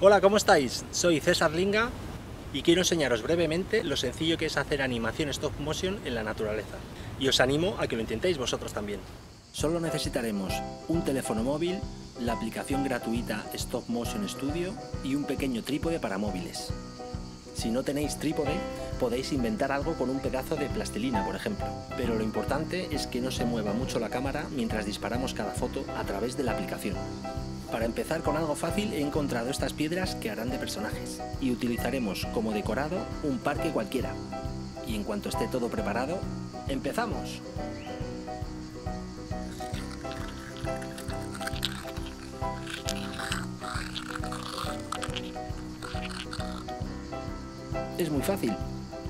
Hola, ¿cómo estáis? Soy César Linga y quiero enseñaros brevemente lo sencillo que es hacer animación stop motion en la naturaleza. Y os animo a que lo intentéis vosotros también. Solo necesitaremos un teléfono móvil, la aplicación gratuita Stop Motion Studio y un pequeño trípode para móviles. Si no tenéis trípode, podéis inventar algo con un pedazo de plastilina, por ejemplo. Pero lo importante es que no se mueva mucho la cámara mientras disparamos cada foto a través de la aplicación. Para empezar con algo fácil he encontrado estas piedras que harán de personajes y utilizaremos como decorado un parque cualquiera. Y en cuanto esté todo preparado, ¡empezamos! Es muy fácil.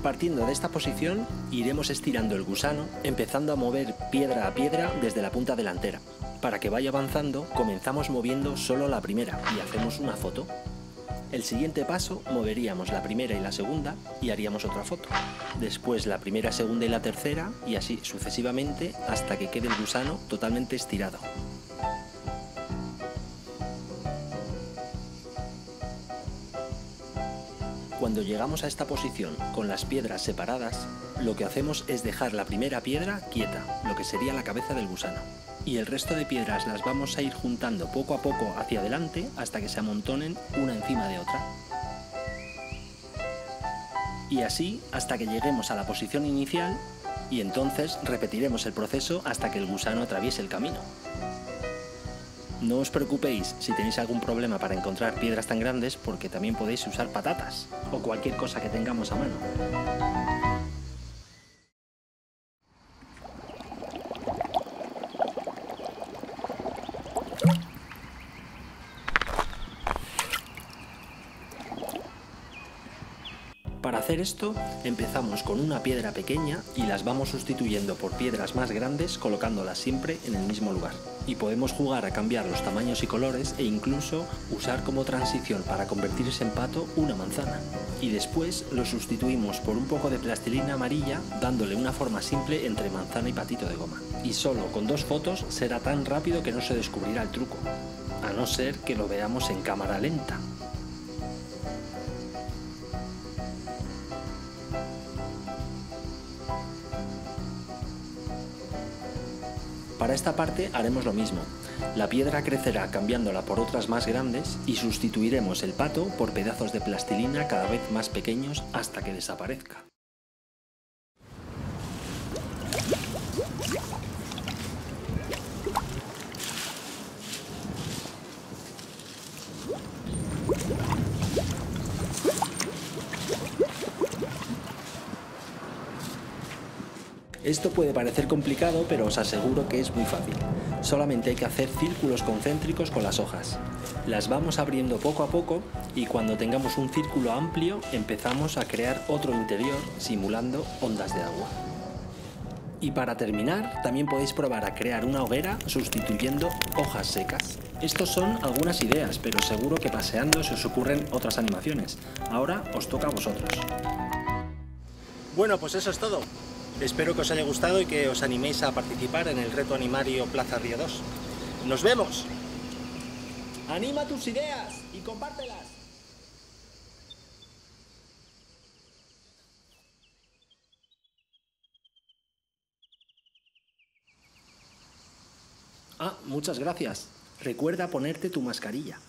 Partiendo de esta posición, iremos estirando el gusano, empezando a mover piedra a piedra desde la punta delantera. Para que vaya avanzando, comenzamos moviendo solo la primera y hacemos una foto. El siguiente paso, moveríamos la primera y la segunda y haríamos otra foto. Después la primera, segunda y la tercera y así sucesivamente hasta que quede el gusano totalmente estirado. Cuando llegamos a esta posición con las piedras separadas, lo que hacemos es dejar la primera piedra quieta, lo que sería la cabeza del gusano. Y el resto de piedras las vamos a ir juntando poco a poco hacia adelante hasta que se amontonen una encima de otra. Y así hasta que lleguemos a la posición inicial y entonces repetiremos el proceso hasta que el gusano atraviese el camino. No os preocupéis si tenéis algún problema para encontrar piedras tan grandes porque también podéis usar patatas o cualquier cosa que tengamos a mano. Para hacer esto, empezamos con una piedra pequeña y las vamos sustituyendo por piedras más grandes colocándolas siempre en el mismo lugar. Y podemos jugar a cambiar los tamaños y colores e incluso usar como transición para convertirse en pato una manzana. Y después lo sustituimos por un poco de plastilina amarilla dándole una forma simple entre manzana y patito de goma. Y solo con dos fotos será tan rápido que no se descubrirá el truco, a no ser que lo veamos en cámara lenta. Para esta parte haremos lo mismo. La piedra crecerá cambiándola por otras más grandes y sustituiremos el pato por pedazos de plastilina cada vez más pequeños hasta que desaparezca. Esto puede parecer complicado, pero os aseguro que es muy fácil. Solamente hay que hacer círculos concéntricos con las hojas. Las vamos abriendo poco a poco y cuando tengamos un círculo amplio empezamos a crear otro interior simulando ondas de agua. Y para terminar, también podéis probar a crear una hoguera sustituyendo hojas secas. Estos son algunas ideas, pero seguro que paseando se os ocurren otras animaciones. Ahora os toca a vosotros. Bueno, pues eso es todo. Espero que os haya gustado y que os animéis a participar en el reto animario Plaza Río 2. ¡Nos vemos! ¡Anima tus ideas y compártelas! Ah, muchas gracias. Recuerda ponerte tu mascarilla.